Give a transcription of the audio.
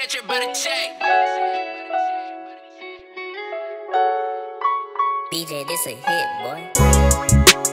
catch it, by the check. DJ, this a hit, boy.